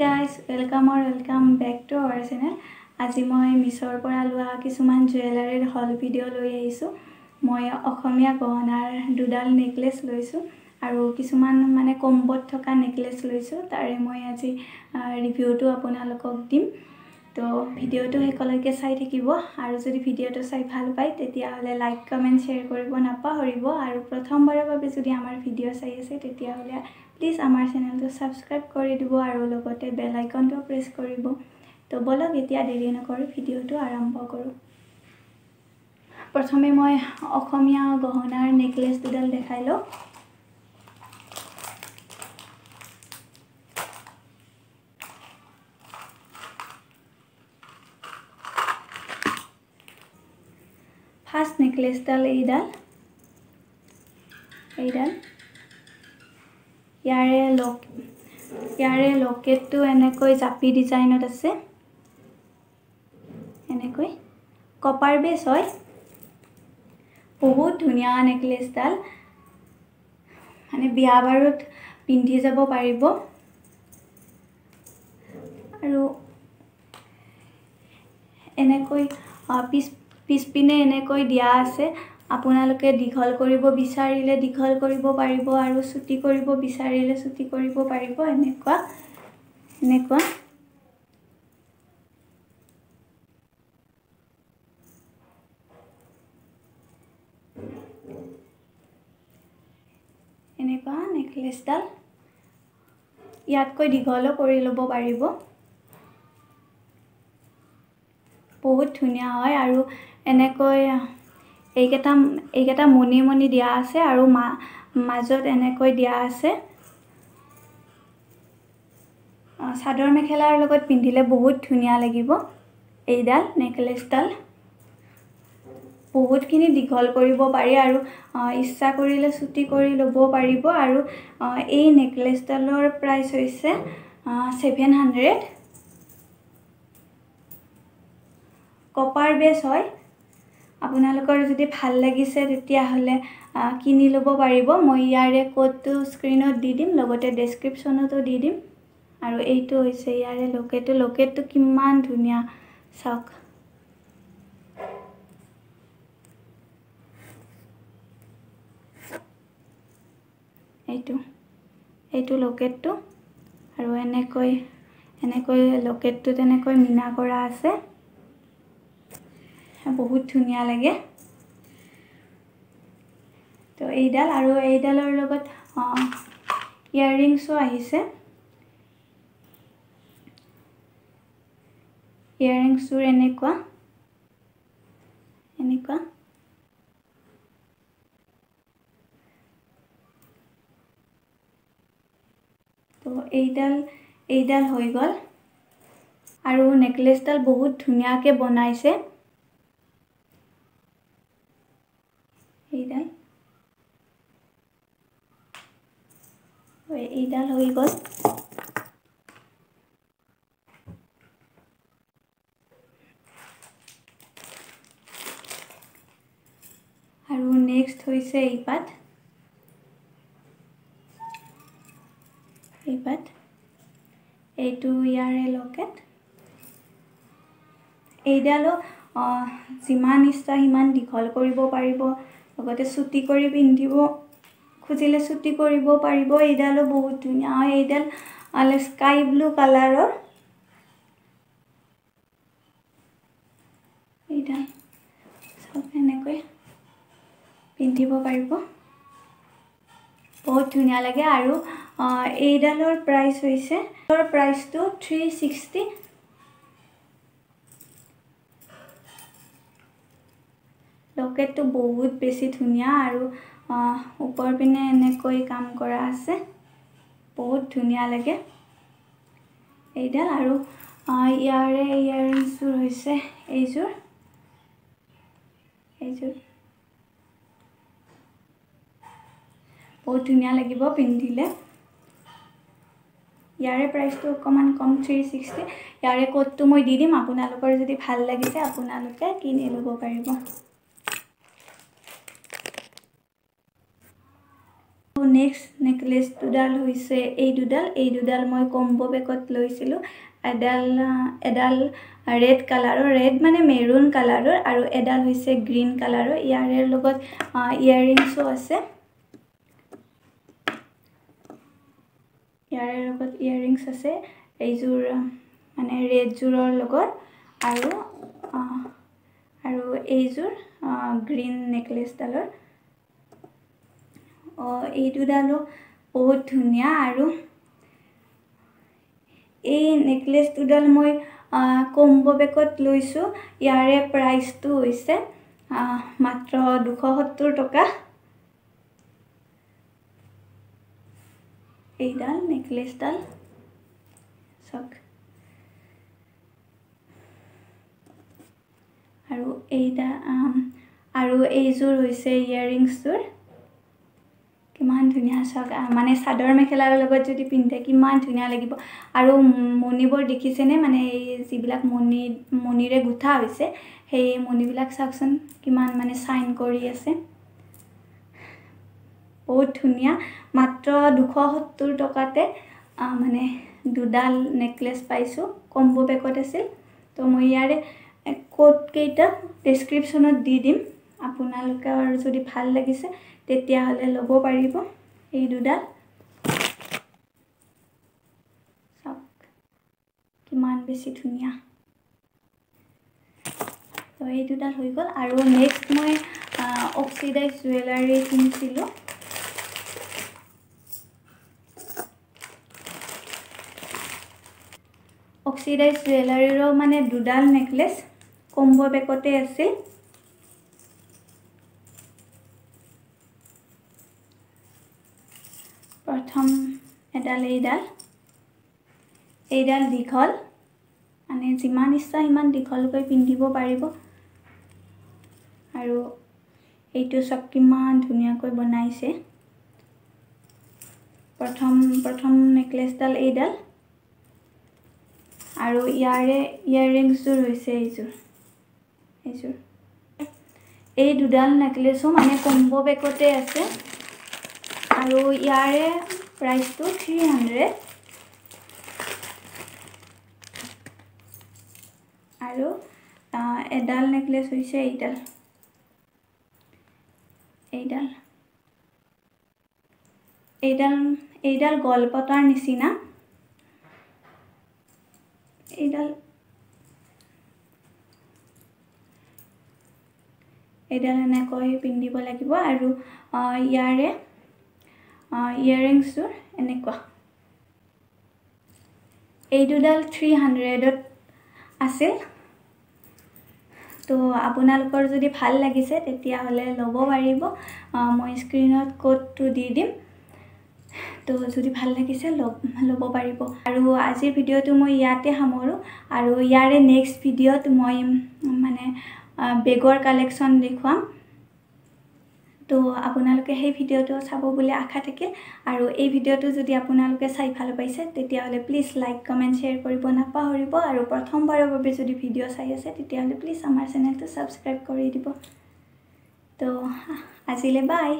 Guys welcome or welcome back to our channel আজি মই মিছৰ পৰা লোৱা কিছুমান জুৱেলাৰীৰ হল ভিডিঅ' লৈ আহিছোঁ। মই অসমীয়া গহনাৰ দুডাল নেকলেছ লৈছোঁ আৰু কিছুমান মানে কম্বত থকা নেকলেছ লৈছোঁ। তাৰে মই আজি ৰিভিউটো আপোনালোকক দিম। তো ভিডিঅ'টো শেষলৈকে চাই থাকিব। আৰু যদি ভিডিঅ'টো চাই ভাল পায় তেতিয়াহ'লে লাইক কমেণ্ট শ্বেয়াৰ কৰিব নাপাহৰিব। আৰু প্ৰথমবাৰৰ বাবে যদি আমাৰ ভিডিঅ' চাই আছে তেতিয়াহ'লে প্লিজ আমাৰ চেনেলটো ছাবস্ক্ৰাইব কৰি দিব আৰু লগতে বেল আইকনটো প্ৰেছ কৰিব। তো ব'লক এতিয়া দেৰি নকৰি ভিডিঅ'টো আৰম্ভ কৰোঁ। প্ৰথমে মই অসমীয়া গহনাৰ নেকলেছ দুডাল দেখাই লওঁ। ফাৰ্ষ্ট নেকলেছডাল এইডাল। এইডাল। ইয়াৰে লক ইয়াৰে লকেটটো এনেকৈ জাপি ডিজাইনত আছে। এনেকৈ। কপাৰ বেছ হয়। বহুত ধুনীয়া নেকলেছডাল মানে বিয়া বাৰুত পিন্ধি যাব পাৰিব। আৰু এনেকৈ পিছ পিছপিনে এনেকৈ দিয়া আছে। আপোনালোকে দীঘল কৰিব বিচাৰিলে দীঘল কৰিব পাৰিব আৰু চুটি কৰিব বিচাৰিলে চুটি কৰিব পাৰিব এনেকুৱা এনেকুৱা। এনেকুৱা নেকলেছডাল ইয়াতকৈ দীঘলো কৰি ল'ব পাৰিব। বহুত ধুনীয়া হয় আৰু এনেকৈ এইকেইটা এইকেইটা মণি মণি দিয়া আছে আৰু মা মাজত এনেকৈ দিয়া আছে। চাদৰ মেখেলাৰ লগত পিন্ধিলে বহুত ধুনীয়া লাগিব। এইডাল নেকলেছডাল বহুতখিনি দীঘল কৰিব পাৰি আৰু ইচ্ছা কৰিলে চুটি কৰি ল'ব পাৰিব আৰু এই নেকলেছডালৰ প্ৰাইচ হৈছে ছেভেন হাণ্ড্ৰেড। কপাৰ বেছ হয়। আপোনালোকৰ যদি ভাল লাগিছে তেতিয়াহ'লে কিনি ল'ব পাৰিব। মই ইয়াৰে ক'ডটো স্ক্ৰীণত দি দিম লগতে ডেছক্ৰিপশ্যনতো দি দিম। আৰু এইটো হৈছে ইয়াৰে লকেটটো লকেটটো কিমান ধুনীয়া। চাওক। এইটো এইটো লকেটটো আৰু এনেকৈ এনেকৈ লকেটটো তেনেকৈ মীনা কৰা আছে। বহুত ধুনীয়া লাগে। তো এইডাল আৰু এইডালৰ লগত ইয়াৰৰিংছো আহিছে। ইয়াৰৰিংছযোৰ এনেকুৱা। এনেকুৱা। তো এইডাল এইডাল হৈ গ'ল। আৰু নেকলেছডাল বহুত ধুনীয়াকৈ বনাইছে এইডাল এইডাল হৈ গ'ল। আৰু নেক্সট হৈছে এইপাত। এইপাত। এইটো ইয়াৰে লকেট এইডালো যিমান ইচ্ছা সিমান দীঘল কৰিব পাৰিব। লগতে চুটি কৰি পিন্ধিব খুজিলে চুটি কৰিব পাৰিব। এইডালো বহুত ধুনীয়া। হয় এইডাল স্কাই ব্লু কালাৰৰ এইডাল চব এনেকৈ পিন্ধিব পাৰিব। বহুত ধুনীয়া লাগে। আৰু এইডালৰ প্ৰাইচ হৈছে প্ৰাইচটো থ্ৰী ছিক্সটি লকেটটো বহুত বেছি ধুনীয়া আৰু ওপৰ পিনে এনেকৈ কাম কৰা আছে। বহুত ধুনীয়া লাগে। এইডাল আৰু ইয়াৰে ইয়াৰিংছযোৰ হৈছে এইযোৰ। এইযোৰ। বহুত ধুনীয়া লাগিব পিন্ধিলে। ইয়াৰে প্ৰাইচটো অকণমান কম থ্ৰী ছিক্সটি ইয়াৰে ক'ডটো মই দি দিম। আপোনালোকৰ যদি ভাল লাগিছে আপোনালোকে কিনি ল'ব পাৰিব। নেক্সট নেকলেছ দুডাল হৈছে এই দুডাল এই দুডাল মই কম্ব' পেকত লৈছিলোঁ। এডাল এডাল ৰেড কালাৰৰ ৰেড মানে মেৰুণ কালাৰৰ আৰু এডাল হৈছে গ্ৰীণ কালাৰৰ ইয়াৰে লগত ইয়েৰিংছো আছে। ইয়াৰে লগত ইয়েৰিংছ আছে। এইযোৰ মানে ৰেডযোৰৰ লগত আৰু আৰু এইযোৰ গ্ৰীণ নেকলেছডালৰ এই দুডালো বহুত ধুনীয়া আৰু এই নেকলেছ দুডাল মই কম্ব বেগত লৈছোঁ। ইয়াৰে প্ৰাইচটো হৈছে মাত্ৰ দুশ সত্তৰ টকা। এইডাল নেকলেছডাল চাওক। আৰু এইডা আৰু এইযোৰ হৈছে ইয়েৰিংছযোৰ কিমান ধুনীয়া চাওক মানে চাদৰ মেখেলাৰ লগত যদি পিন্ধে কিমান ধুনীয়া লাগিব। আৰু মণিবোৰ দেখিছেনে? মানে এই যিবিলাক মণি মণিৰে গুঠা হৈছে সেই মণিবিলাক চাওকচোন কিমান মানে চাইন কৰি আছে। বহুত ধুনীয়া। মাত্ৰ দুশ সত্তৰ টকাতে মানে দুডাল নেকলেছ পাইছোঁ। কম্ব পেকত আছিল। তো মই ইয়াৰে ক'ডকেইটা ডেছক্ৰিপশ্যনত দি দিম। আপোনালোকৰ যদি ভাল লাগিছে তেতিয়াহ'লে ল'ব পাৰিব। এই দুডাল। চাওক কিমান বেছি ধুনীয়া। তো এই দুডাল হৈ গ'ল। আৰু নেক্সট মই অক্সিডাইজ জুৱেলাৰী কিনিছিলোঁ। অক্সিডাইজ জুৱেলাৰীৰো মানে দুডাল নেকলেছ কম্ব বেগতে আছিল প্ৰথম এডাল এইডাল এইডাল দীঘল। মানে যিমান ইচ্ছা সিমান দীঘলকৈ পিন্ধিব পাৰিব। আৰু এইটো চব কিমান ধুনীয়াকৈ বনাইছে। প্ৰথম প্ৰথম নেকলেছডাল এইডাল। আৰু ইয়াৰে ইয়েৰিংছযোৰ হৈছে এইযোৰ। এইযোৰ। এই দুডাল নেকলেছো মানে কম্ব বেগতে আছে। আৰু ইয়াৰে প্ৰাইচটো থ্ৰী হাণ্ড্ৰেড আৰু এডাল নেকলেছ হৈছে এইডাল। এইডাল। এইডাল এইডাল গলপতাৰ নিচিনা। এইডাল। এইডাল এনেকৈ পিন্ধিব লাগিব আৰু ইয়াৰে ইয়েৰিংছযোৰ এনেকুৱা। এই দুডাল থ্ৰী হাণ্ড্ৰেডত আছিল। তো আপোনালোকৰ যদি ভাল লাগিছে তেতিয়াহ'লে ল'ব পাৰিব। মই স্ক্ৰীণত ক'ডটো দি দিম। তো যদি ভাল লাগিছে ল'ব ল'ব পাৰিব। আৰু আজিৰ ভিডিঅ'টো মই ইয়াতে সামৰোঁ। আৰু ইয়াৰে নেক্সট ভিডিঅ'ত মই মানে বেগৰ কালেকশ্যন দেখুৱাম। তো আপোনালোকে সেই ভিডিঅ'টো চাব বুলি আশা থাকিল। আৰু এই ভিডিঅ'টো যদি আপোনালোকে চাই ভাল পাইছে তেতিয়াহ'লে প্লিজ লাইক কমেণ্ট শ্বেয়াৰ কৰিব নাপাহৰিব। আৰু প্ৰথমবাৰৰ বাবে যদি ভিডিঅ' চাই আছে তেতিয়াহ'লে প্লিজ আমাৰ চেনেলটো ছাবস্ক্ৰাইব কৰি দিব। তো আজিলৈ বাই